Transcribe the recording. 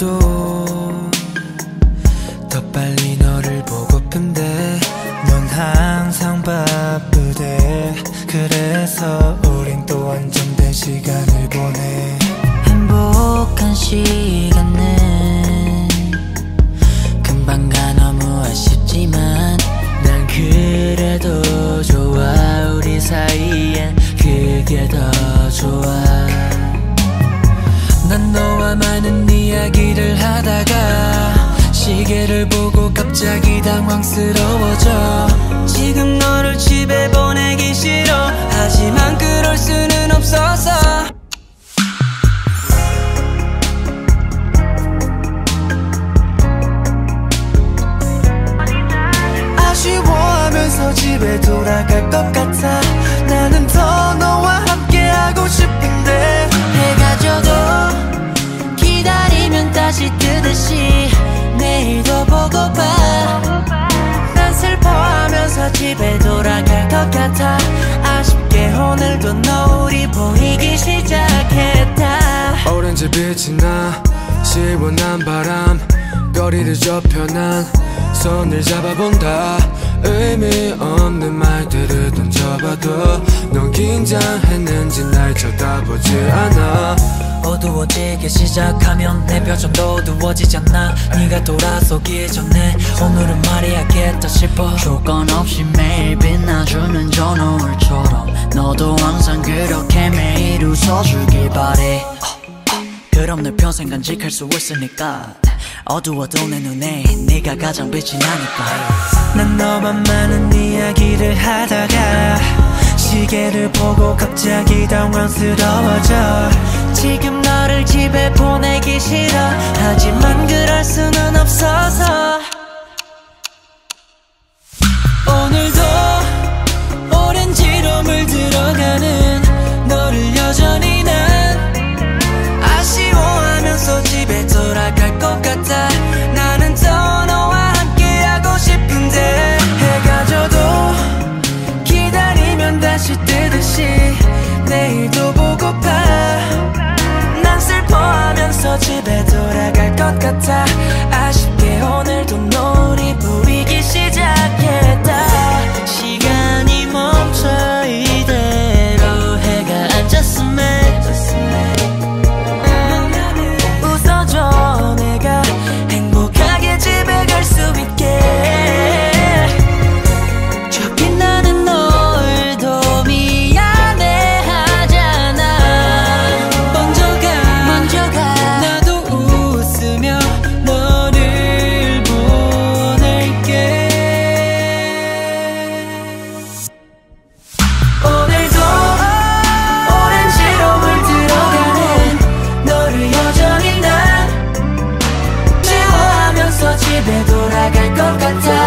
1초라도 더 빨리 너를 보고픈데 넌 항상 바쁘대. 그래서 우린 또 안정된 시간을 보내. 행복한 시간은 시계를 보고 갑자기 당황스러워져 고파 난 슬퍼하면서 집에 돌아갈 것 같아. 아쉽게 오늘도 노을이 보이기 시작했다. 오렌지 빛이 나 시원한 바람. 거리를 좁혀 난 손을 잡아본다. 의미 없는 말들을 던져봐도 넌 긴장했는지 날 쳐다보지 않아. 어두워지기 시작하면 내 표정도 어두워지잖아 네가 돌아서기 전에 오늘은 말해야겠다 싶어. 조건 없이 매일 빛나주는 저 노을처럼 너도 항상 그렇게 매일 웃어주길 바래. 그럼 내 평생 간직할 수 있으니까 어두워도 내 눈에 네가 가장 빛이 나니까 난 너만 많은 이야기를 하다가 시계를 보고 갑자기 당황스러워져. 지금 너를 집에 보내기 싫어. 하지만 그럴 수는 없어서. 없이 내일도 보고파. 난 슬퍼하면서 집에 돌아갈 것 같아. 날아갈 것 같아.